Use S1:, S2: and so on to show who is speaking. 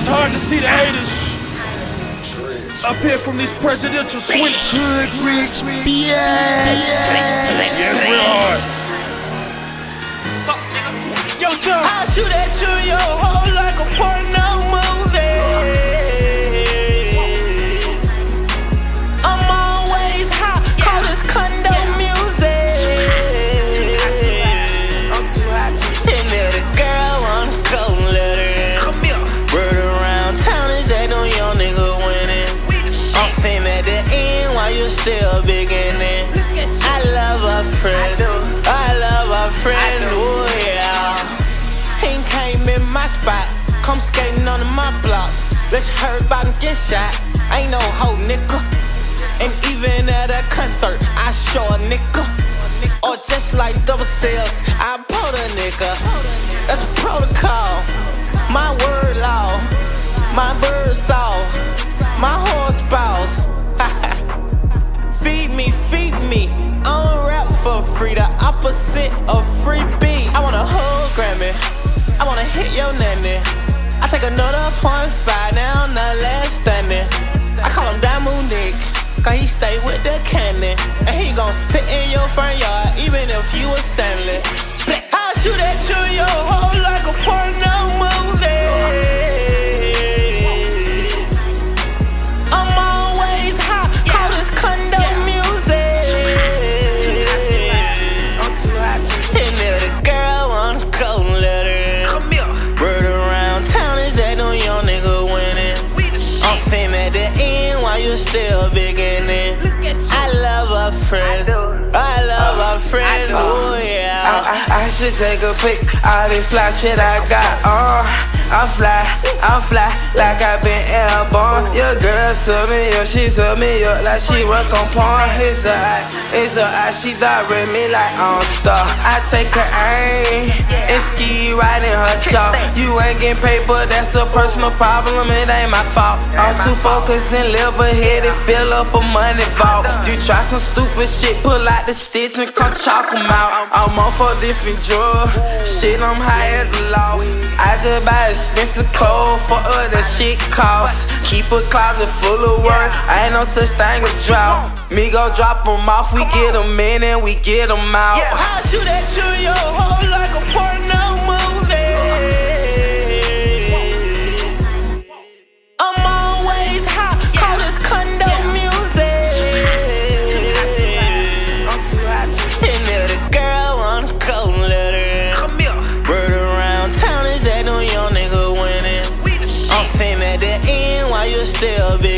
S1: it's hard to see the haters up here from these presidential suites.
S2: Hood rich bitch.
S1: Yes, real hard.
S3: Yo, John. I shoot at you, yo, at the end while you still beginning. I love our friends. I I love our friends. Oh yeah. He came in my spot. Come skating on my blocks. Let's heard about him get shot. Ain't no hoe nigga. And even at a concert, I show a nigga. Or just like double sales, I pull a nigga. That's protocol. My word law. My opposite of free beat. I want a whole Grammy. I wanna hit your nanny. I take another point five, now the last standing. I call him Diamond Nick, cause he stay with the cannon. And he gon' sit in your front yard, even if you was Stanley. You still beginning. I love our friends. I love our uh, friends. Oh yeah.
S4: I, I, I should take a pic. All this fly shit I got on. I'm fly, I'm fly, like I been airborne. Your girl took me up, she took me up like she work on porn. It's a eye, it's a eye, she with me like on star. I take her aim and ski right in her jaw. You ain't getting paper, that's a personal problem, it ain't my fault. I'm too focused and level headed, fill up a money vault. You try some stupid shit, pull out the sticks and come chalk 'em out. I'm on for different drugs, shit, I'm high as a law. I just buy expensive clothes for other shit costs. Keep a closet full of work, I ain't no such thing as drought. Me go drop 'em off, we get 'em in and we get 'em out.
S3: I shoot at you, still beginning.